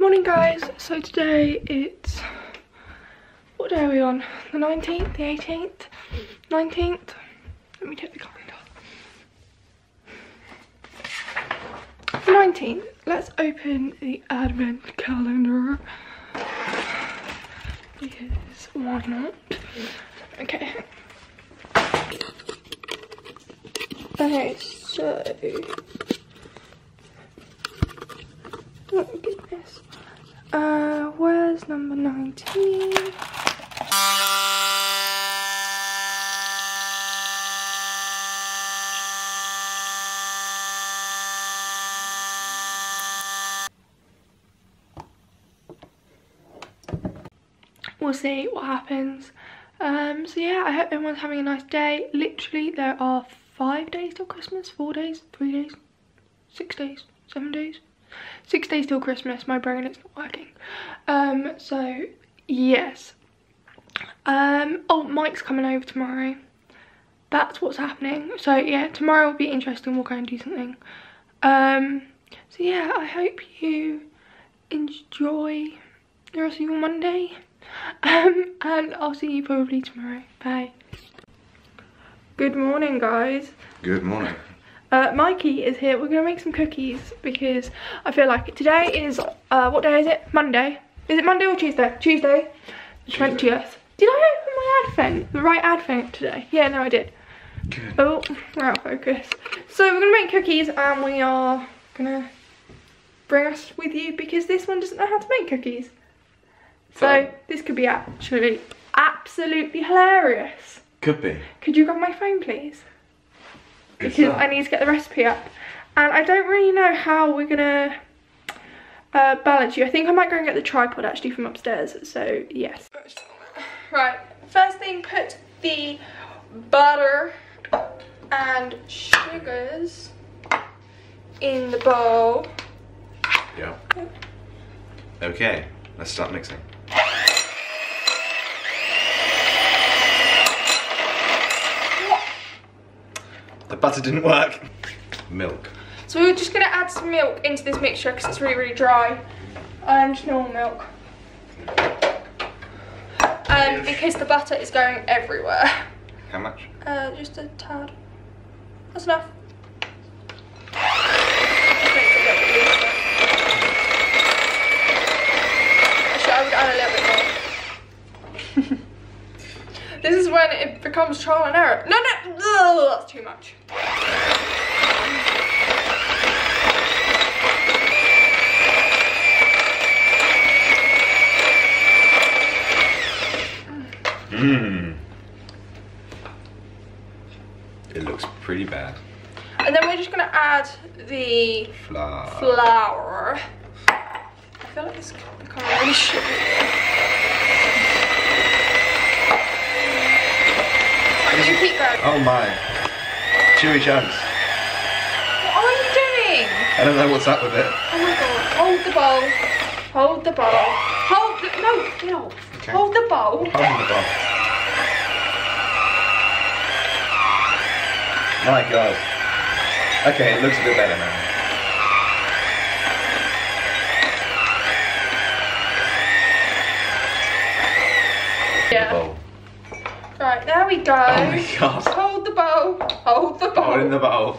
Morning guys, so today it's, what day are we on? The 19th, the 18th, 19th? Let me check the calendar. The 19th, let's open the advent calendar. Because why not? Okay. Okay, so Oh goodness. Uh, where's number 19? We'll see what happens. Um, so yeah, I hope everyone's having a nice day. Literally, there are five days till Christmas, four days, three days, six days, seven days six days till Christmas. My brain is not working. Um, so yes. Um, oh, Mike's coming over tomorrow. That's what's happening. So yeah, tomorrow will be interesting. We'll go and do something. Um, so yeah, I hope you enjoy the rest of your Monday. Um, and I'll see you probably tomorrow. Bye. Good morning, guys. Good morning. Uh, Mikey is here. We're going to make some cookies because I feel like. Today is, uh, what day is it? Monday. Is it Monday or Tuesday? Tuesday, the 20th. Did I open my advent? The right advent today? Yeah, no, I did. Good. Oh, we're out of focus. So we're going to make cookies and we are going to bring us with you because this one doesn't know how to make cookies. So this could be actually absolutely hilarious. Could be. Could you grab my phone, please? Because. I need to get the recipe up. And I don't really know how we're gonna uh, balance you. I think I might go and get the tripod actually from upstairs. So yes. Right, first thing put the butter and sugars in the bowl. Yeah. Okay, let's start mixing. The butter didn't work. Milk. So we're just gonna add some milk into this mixture because it's really, really dry. Um, just normal milk. Um, because the butter is going everywhere. How much? Uh, just a tad. That's enough. Actually, I would add a little bit more. This is when it becomes trial and error. No, no, ugh, that's too much. Mmm. It looks pretty bad. And then we're just gonna add the Flour. flour. I feel like this could become really sugary. Keep oh my. Chewy chunks. What are you doing? I don't know what's up with it. Oh my god. Hold the bowl. Hold the bowl. Hold the no, get off. Okay. Hold the bowl. Hold the bowl. My god. Okay, it looks a bit better now. The Yeah. bowl. Right, there we go. Oh my god. Hold the bowl. Hold the bowl. Hold in the bowl.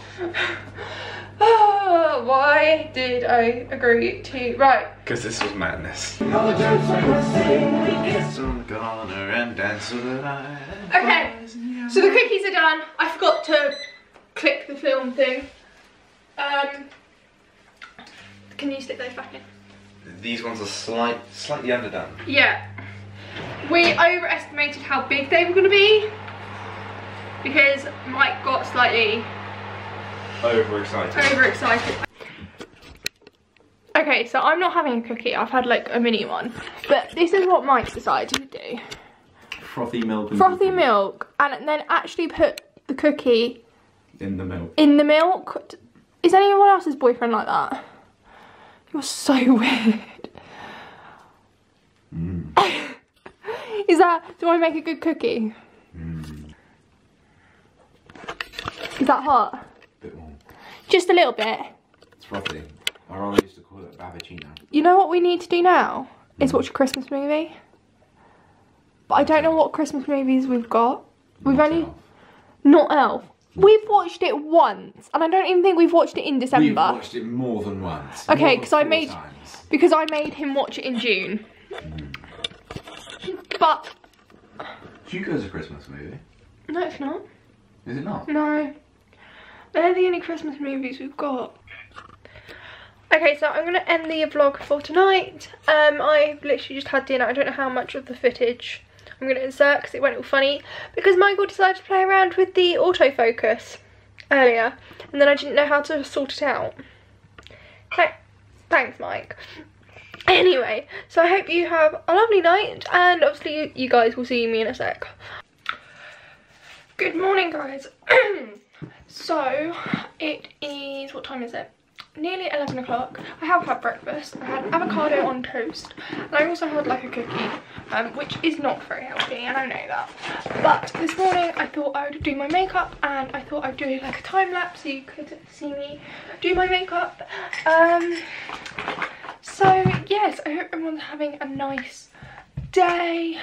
Oh, why did I agree to right? Because this was madness. Kiss on the corner and dance to the light. Okay, so the cookies are done. I forgot to click the film thing. Um, can you stick those back in? These ones are slight, slightly underdone. Yeah. We overestimated how big they were going to be because Mike got slightly Overexcited. overexcited. Okay, so I'm not having a cookie. I've had like a mini one. But this is what Mike decided to do. Frothy milk. and Frothy cookies milk and then actually put the cookie in the milk. in the milk. Is anyone else's boyfriend like that? You're so weird. Mm. Is that, do I make a good cookie? Hmm. Is that hot? Bit more. Just a little bit. It's frothy. Or I used to call it Babuccino. You know what we need to do now? Is hmm. watch a Christmas movie. But I don't know what Christmas movies we've got. We've Not only Elf. not Elf. We've watched it once, and I don't even think we've watched it in December. We've watched it more than once. Okay, More than 'cause I made- Times. because I made him watch it in June. Hmm. But Hugo's a Christmas movie. no, it's not. Is it not? No. They're the only Christmas movies we've got. Okay, so I'm going to end the vlog for tonight. Um, I've literally just had dinner. I don't know how much of the footage I'm going to insert because it went all funny. Because Michael decided to play around with the autofocus earlier. And then I didn't know how to sort it out. Th- Thanks, Mike. Anyway, so I hope you have a lovely night. And obviously you, guys will see me in a sec. Good morning, guys. so, it is, what time is it? Nearly 11 o'clock. I have had breakfast. I had avocado on toast. And I also had like a cookie, um, which is not very healthy, and I know that. But this morning I thought I would do my makeup, and I thought I'd do like a time lapse so you could see me do my makeup. Um, so, yes, I hope everyone's having a nice day.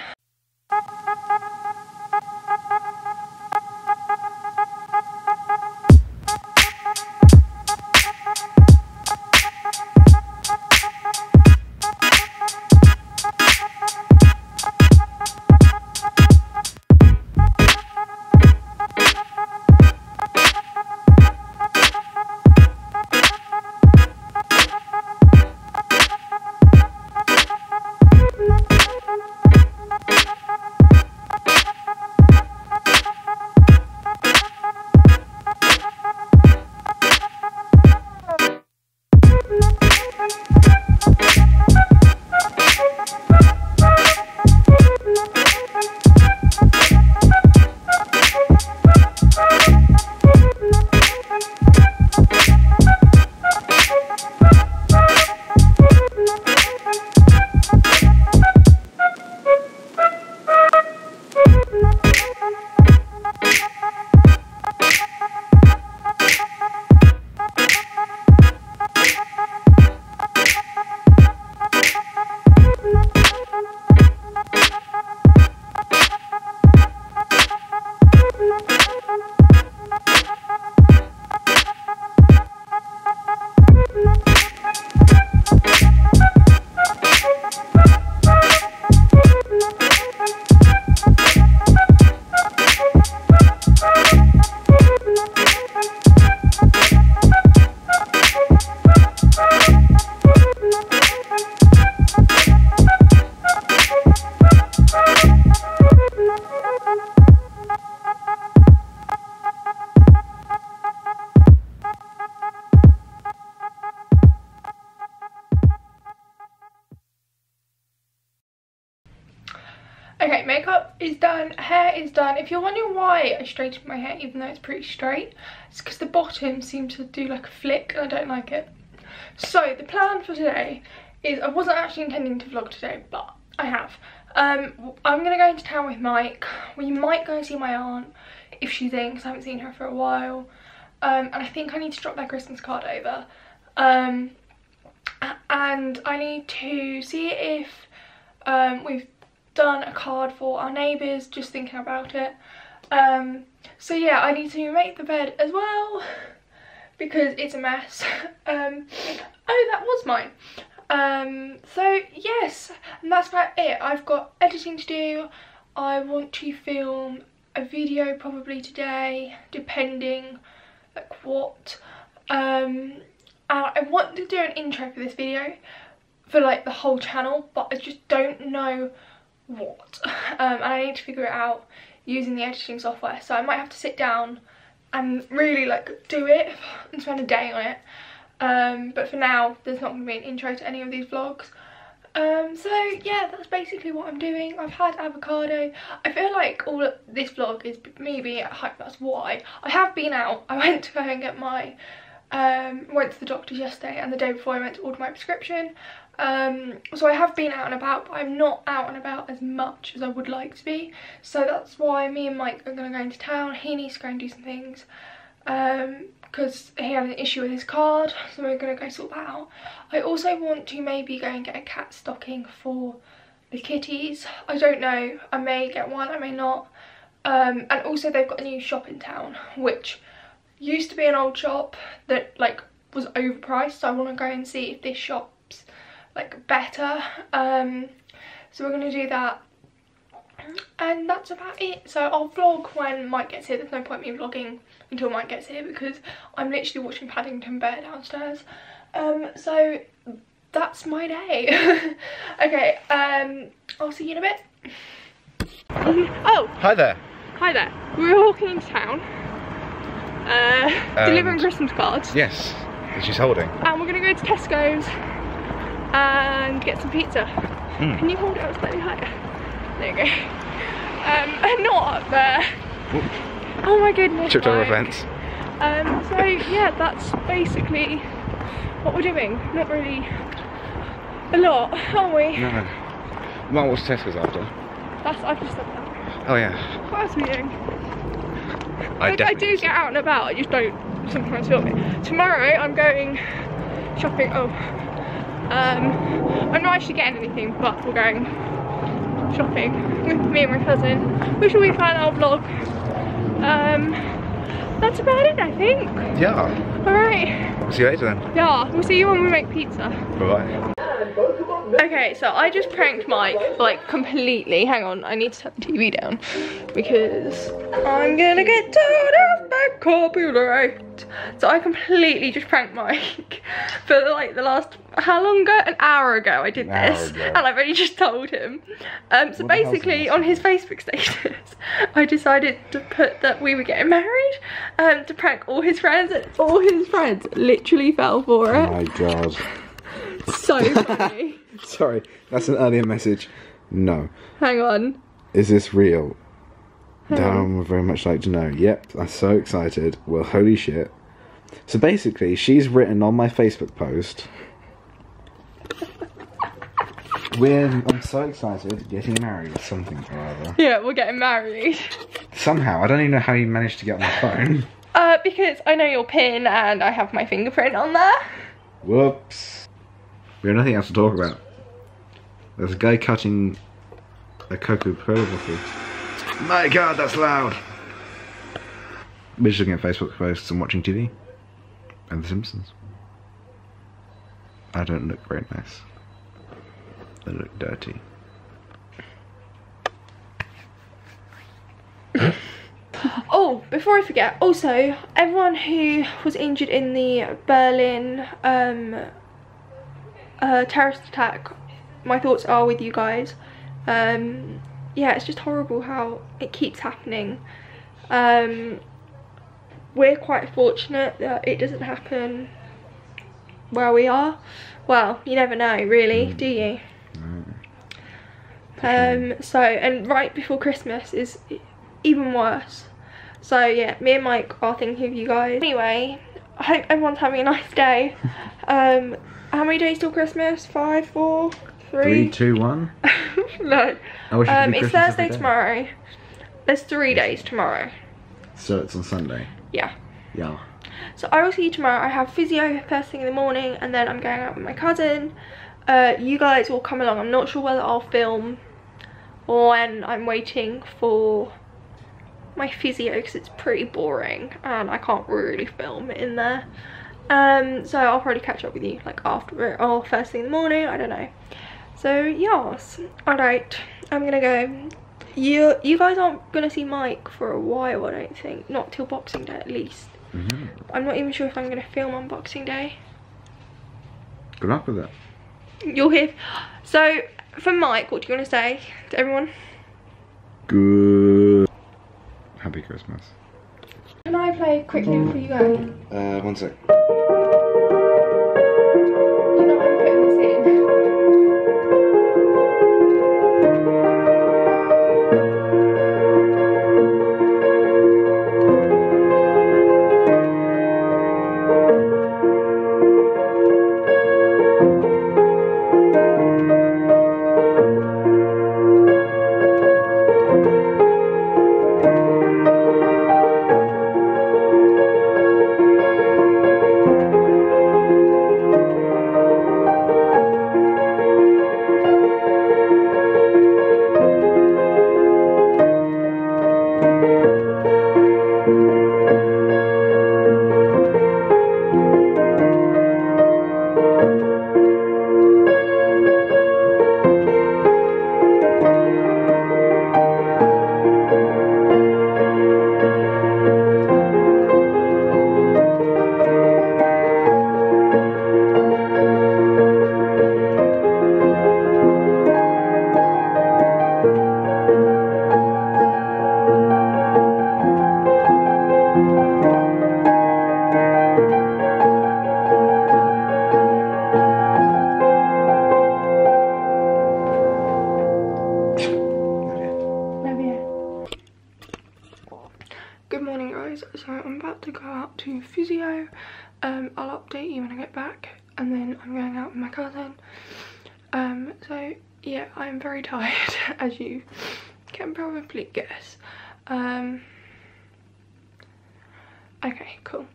Is done, hair is done. If you're wondering why I straightened my hair even though it's pretty straight, it's because the bottom seemed to do like a flick and I don't like it. So the plan for today is, I wasn't actually intending to vlog today, but I have. Um, I'm going to go into town with Mike. We might go and see my aunt if she's in because I haven't seen her for a while. Um, and I think I need to drop their Christmas card over. Um, and I need to see if um, we've done a card for our neighbours, just thinking about it. Um, so yeah, I need to make the bed as well because it's a mess. Um, oh, that was mine. Um, so yes, and that's about it. I've got editing to do. I want to film a video probably today, depending like what. Um, and I want to do an intro for this video for like the whole channel, but I just don't know what. Um, and I need to figure it out using the editing software. So I might have to sit down and really like do it and spend a day on it. Um, but for now, there's not going to be an intro to any of these vlogs. Um, so yeah, that's basically what I'm doing. I've had avocado. I feel like all this vlog is me being at home. That's why. I have been out. I went to go and get my, um, went to the doctor's yesterday and the day before I went to order my prescription. Um, so I have been out and about, but I'm not out and about as much as I would like to be. So that's why me and Mike are going to go into town. He needs to go and do some things. Um, because he had an issue with his card, so we're gonna go sort that out. I also want to maybe go and get a cat stocking for the kitties. I don't know, I may get one, I may not. Um, and also they've got a new shop in town, which used to be an old shop that like was overpriced. So I want to go and see if this shop's like better. Um, so we're going to do that. And that's about it. So I'll vlog when Mike gets here. There's no point me vlogging until Mike gets here because I'm literally watching Paddington Bear downstairs. Um, so that's my day. okay, um, I'll see you in a bit. oh, Hi there. hi there. We were walking into town, uh, delivering Christmas cards, Yes, that she's holding. and we're gonna go to Tesco's and get some pizza. Mm. Can you hold it up slightly higher? There you go. Um, and not up there. Oh my goodness. Tripped over a fence. Um, so yeah, that's basically what we're doing. Not really a lot, are we? No. Well, what's Tesco's after? That's I've just said that. Oh yeah. What else are we doing? I Like, I do get out and about, I just don't sometimes film it. Tomorrow I'm going shopping. Oh, um, I'm not actually getting anything, but we're going shopping with me and my cousin, which will be fun. I'll vlog. Um, that's about it, I think. Yeah. All right. We'll see you later then. Yeah, we'll see you when we make pizza. Bye bye. Okay, so I just pranked Mike, like, completely. Hang on, I need to turn the TV down because I'm gonna get told off by copyright. So I completely just pranked Mike for, like, the last, how long ago? An hour ago I did An this. And I've only just told him. Um, so What basically, on his Facebook status, I decided to put that we were getting married um, to prank all his friends. And all his friends literally fell for Oh it. my god. So funny. Sorry, that's an earlier message. No. Hang on. Is this real? Darren would very much like to know. Yep, I'm so excited. Well, holy shit. So basically, she's written on my Facebook post. We're, I'm so excited, getting married or something or other. Yeah, we're getting married. Somehow, I don't even know how you managed to get on my phone. Uh, because I know your pin and I have my fingerprint on there. Whoops. We have nothing else to talk about. There's a guy cutting a cocoa photography. My god, that's loud! We're just looking at Facebook posts and watching TV. And The Simpsons. I don't look very nice. I look dirty. Oh, before I forget, also, everyone who was injured in the Berlin um, uh, terrorist attack, my thoughts are with you guys. Um, yeah, it's just horrible how it keeps happening. Um, we're quite fortunate that it doesn't happen where we are. Well, you never know, really, do you? Um, so, and right before Christmas is even worse. So yeah, me and Mike are thinking of you guys. Anyway, I hope everyone's having a nice day. How many days till Christmas? Five, four, Three, three? two, one. no. I wish Um, it's Thursday tomorrow. There's three days tomorrow. So it's on Sunday. Yeah. Yeah. So I will see you tomorrow. I have physio first thing in the morning and then I'm going out with my cousin. Uh, you guys will come along. I'm not sure whether I'll film when I'm waiting for my physio because it's pretty boring and I can't really film in there. Um, so I'll probably catch up with you like after or first thing in the morning. I don't know. So yes. Alright. I'm gonna go. You you guys aren't gonna see Mike for a while, I don't think. Not till Boxing Day at least. Mm-hmm. I'm not even sure if I'm going to film on Boxing Day. Good luck with that You'll hear. So, for Mike, what do you want to say to everyone? Good. Happy Christmas. Can I play quickly before you go? Uh, one sec. My cousin. Um, so yeah, I'm very tired as you can probably guess. Um, okay, cool.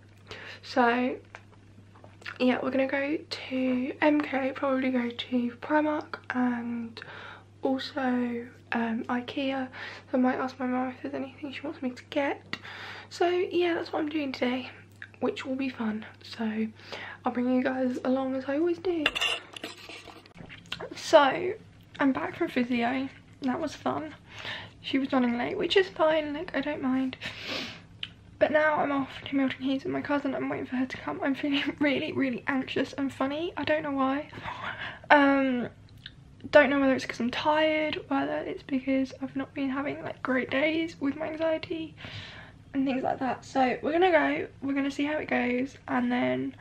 So yeah, we're gonna go to MK, probably go to Primark and also um, Ikea. So I might ask my mum if there's anything she wants me to get. So yeah, that's what I'm doing today, which will be fun. So I'll bring you guys along as I always do. So I'm back from physio. That was fun. She was running late, which is fine. Like I don't mind. But now I'm off to Milton Keynes with my cousin. I'm waiting for her to come. I'm feeling really, really anxious and funny. I don't know why. Um, don't know whether it's because I'm tired, whether it's because I've not been having like great days with my anxiety and things like that. So we're gonna go, we're gonna see how it goes, and then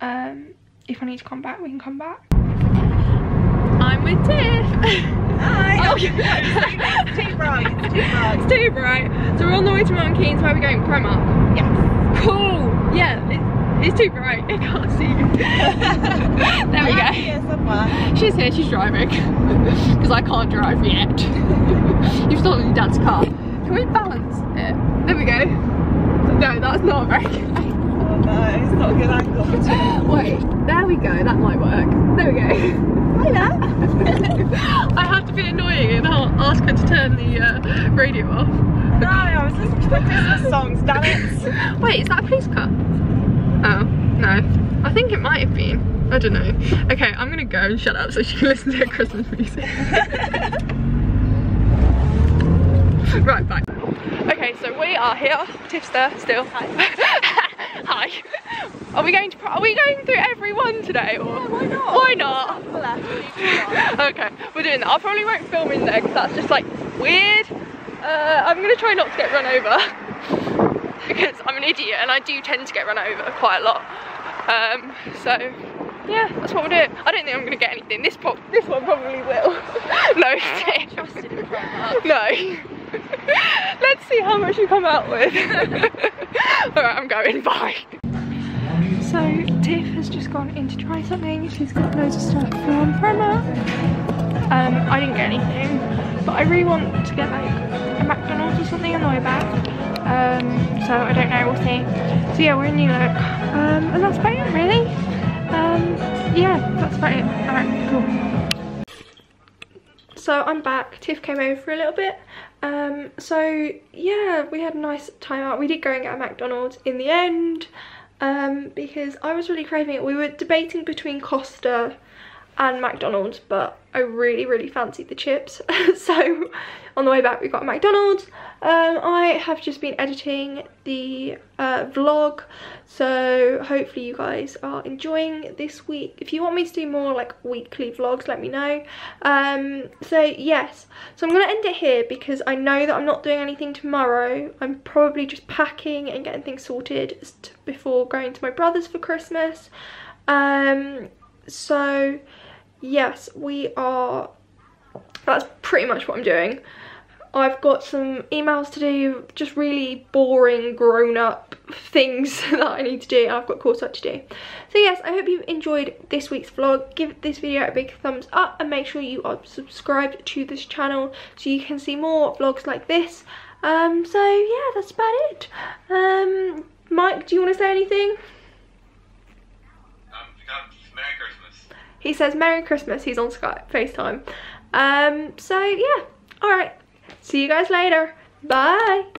um, if I need to come back, we can come back. I'm with Tiff. Hi. Oh. it's too bright. It's too bright. It's too bright. So we're on the way to Milton Keynes. Where are we going? Primark. Yes. Cool. Yeah, it, it's too bright. I can't see there we go. Here somewhere. She's here, she's driving. Because I can't drive yet. You've stolen your dad's car. Can we balance it? There we go. No, that's not very good. Oh no, it's not a good angle. Wait, there we go, that might work. There we go. I have to be annoying and I'll ask her to turn the uh, radio off. No, I was listening to the Christmas songs, damn it. Wait, is that a police car? Oh, no. I think it might have been. I don't know. Okay, I'm gonna go and shut up so she can listen to her Christmas music. right, bye. Okay, so we are here. Tiff's there still. Hi. Hi. Are we going to? Are we going through every one today? Or why not? Why not? To the left, you to the right. okay, we're doing that. I probably won't film in there because that's just like weird. Uh, I'm gonna try not to get run over because I'm an idiot and I do tend to get run over quite a lot. Um, so yeah, that's what we're doing. I don't think I'm gonna get anything. This pop, this one probably will. no, no. Let's see how much you come out with. Alright, I'm going, bye. Tiff has just gone in to try something. She's got loads of stuff from Primark. Um, I didn't get anything, but I really want to get like a McDonald's or something on the way back. Um, so I don't know, we'll see. So yeah, we're in New Look. Um, and that's about it really. Um, yeah, that's about it. Alright, cool. So I'm back. Tiff came over for a little bit. Um, so yeah, we had a nice time out. We did go and get a McDonald's in the end um, because I was really craving it. We were debating between Costa and McDonald's, but I really, really fancied the chips. so on the way back, we got McDonald's. Um, I have just been editing the uh, vlog, so hopefully you guys are enjoying this week. If you want me to do more like weekly vlogs, let me know. Um, so yes, so I'm going to end it here because I know that I'm not doing anything tomorrow. I'm probably just packing and getting things sorted before going to my brother's for Christmas. Um, so yes, we are, that's pretty much what I'm doing. I've got some emails to do, just really boring grown-up things that I need to do. I've got coursework to do. So yes, I hope you've enjoyed this week's vlog. Give this video a big thumbs up and make sure you are subscribed to this channel so you can see more vlogs like this. Um, so yeah, that's about it. Um, Mike, do you want to say anything? Um, Merry Christmas. He says Merry Christmas. He's on Skype, FaceTime. Um, so yeah, alright. See you guys later. Bye.